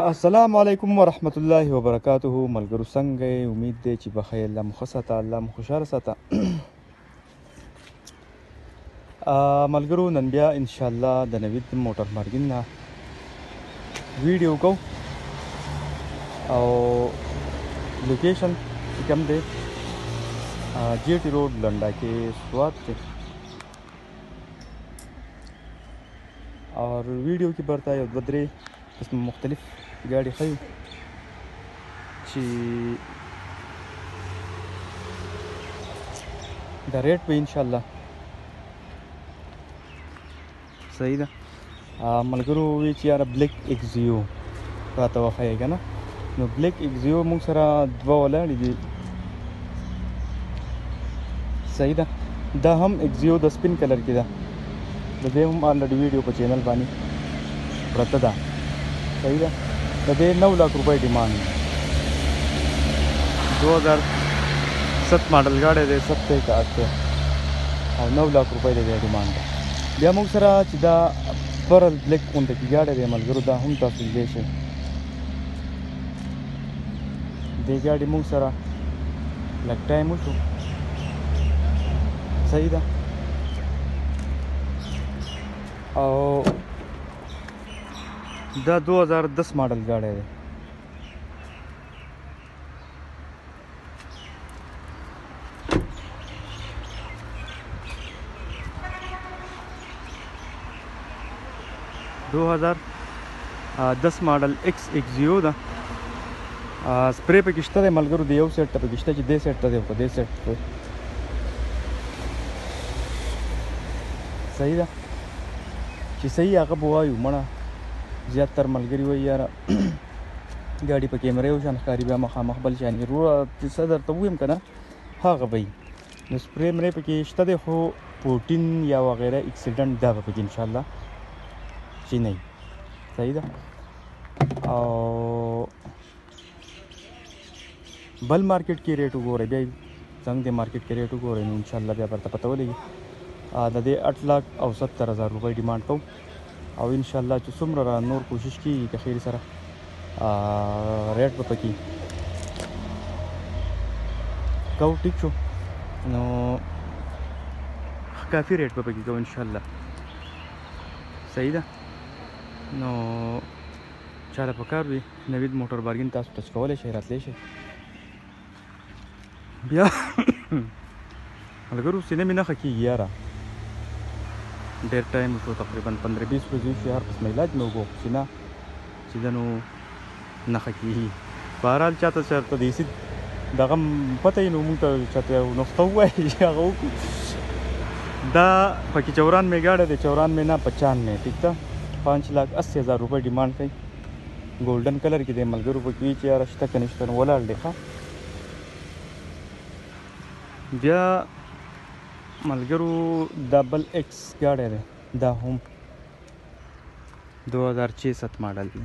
السلام علیکم ورحمت الله وبرکاته ملګرو څنګه یې امید دی چې بخیر الله مو ښه ساته الله مو خوشحاله ساته ملګرو نن بیا انشاءالله د نوید موټر مارګین نه ویډیو کوو او لوکیشن چې کوم دی جی ټي روډ لنډا کې سوات کې اور ویډیو کې برته یو دوه درې تاسو ته مختلف ګاډي ښیو چې د ریټ به ان شاء الله صحیح ده ملګرو وی چې یاره بلیک ایکزیو راته وښایې که نه نو بلیک ایکزیو موږ سره دوه ولاړې دي صحیح ده دا هم ایکزیو د سپین کلر کې ده د دې هم آلرډي ویډیو په چینل باندې پرته ده صحیح ده د دې نو لک روپۍ ډیمانډ دی دو هزار ست ماډل ګاډی دی ست پې کار دی او نو لک روپۍ دی ډیمانډ ده بیا موږ سره چې دا پرل بلیک غونډه کې ګاډی دی ملګرو دا هم تاسو لیدلی شئ دې ګاډي موږ سره لږ ټایم وشو صحیح ده او دا 2010 ماډل ګاډی دی دو هزار دس ماډل ایکس ایکس زیو ده سپری پکې شته دی ملګرو د یو سیټ ته پکې شته چې دې سیټ ته دی په دې سیټ ته صحیح ده چې صحیح هغه به وایو مړه زیاتر ملګري وایي یاره ګاډي په کیمرې یو شان ښکاري بیا مخامخ بل شان یې روه څه درته ووایم که نه هغه به وي نو سپرې مرې پکې شته دی خو پروټین یا وغیره اکسیډنټ دا به پکې انشاءالله چې نه وي صحیح ده او بل مارکیټ کې ریټ وګورئ بیا زموږ د مارکیټ کې ریټ وګورئ نو ان شاء الله بیا برته پته ولګي د دې 8 لک او 70 هزار روپۍ ډیماند کوم او ان شاء الله چې څومره را نور کوشش کیږي که خیر سره ریټ به پکې کو ټیک شو نو کافي ریټ به پکې کو ان شاء الله صحیح ده نو چاله پکار وي نوید موټر بارګین تاسو ټچ کولای شئ راتلی شئ بیا ملګرو سینه مې نه ښه کېږي یاره ډېر ټایم وشو تقریبا پندرې بیس ورځې وشي هر قسم علاج مې وکړو سینه چې ده نو نه ښه کېږي په هر حال چاته چرته دی سید دغه پته یې نو موږ ته چاته یو نسخه ووایي چې هغه وکړو دا پکې چوران مې ګاډی دی چوران مې نه پچان مې ټیک ده پانچ لاک اسی هزار روپۍ ډیمانډ کوي ګولډن کلر کې دی ملګرو پکې وي چې یاره شته که نشته نو ولاړ دی ښه بیا ملګرو دا بل ایکس ګاډی دی دا هم 2006 ماډل دی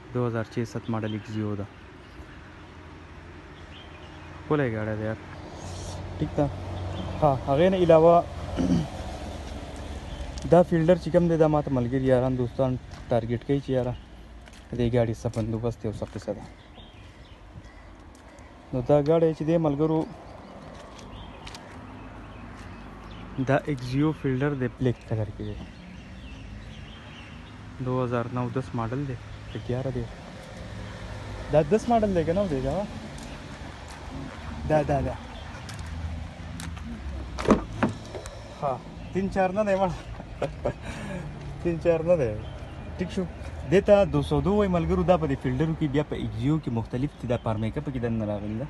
دو هزار چه ست ماډل ایکس جیو ده ښکلی ګاډی ده یار ټیک ده ها هغې نه علاوه دا فیلډر چې کوم دی دا ماته ملګري یاران دوستان ټارګیټ کوي چې یاره د دې ګاډي څه بندوبست دی او څه قصه ده نو دا ګاډی چې دی ملګرو دا ایکزیو فیلډر دی بلیک کلر کې دی 2009 10 ماډل دی 11 دی دا 10 ماډل دی کنه دی دا دا دا ها تین چار نه دی مړه تین چار نه دی ټیک شو دته 202 وای ملګرو دا په دې فیلډرو کې بیا په ایکزیو کې مختلف دي دا پر میک اپ کې دنه راغلی ده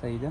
صحیح ده